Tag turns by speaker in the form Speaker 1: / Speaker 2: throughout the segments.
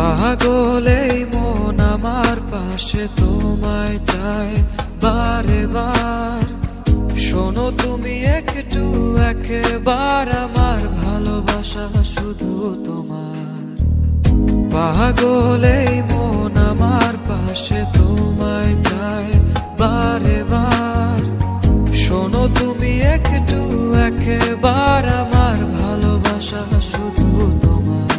Speaker 1: পাগলেই মন আমার পাশে তোমায় চায় বারে বার শোনো তুমি একটু, একেবার আমার ভালোবাসা শুধু তোমার। পাগলেই মন আমার পাশে তোমায় চায় বারে বার শোনো তুমি একটু, একেবার আমার ভালোবাসা শুধু তোমার।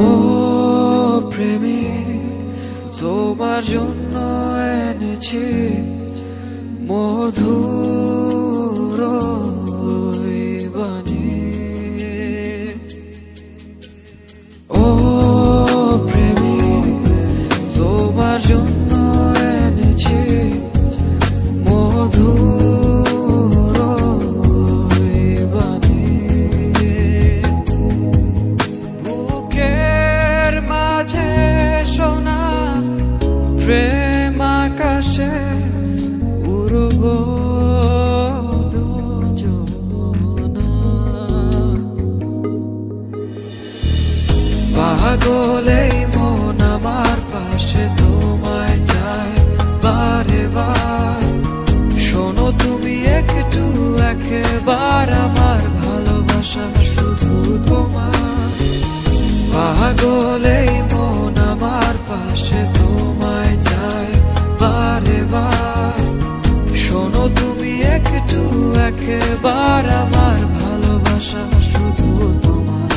Speaker 1: ও প্রেমী তোমার জন্য এনেছি মধুর প্রেম আকাশে উড়ব। পাগলেই মন আমার পাশে, তোমায় চায় বারে বার শোনো তুমি একটু, একেবার আমার ভালোবাসা শুধু তোমার পাগলেই মন আমার পাশে এবার আমার ভালোবাসা শুধু তোমার।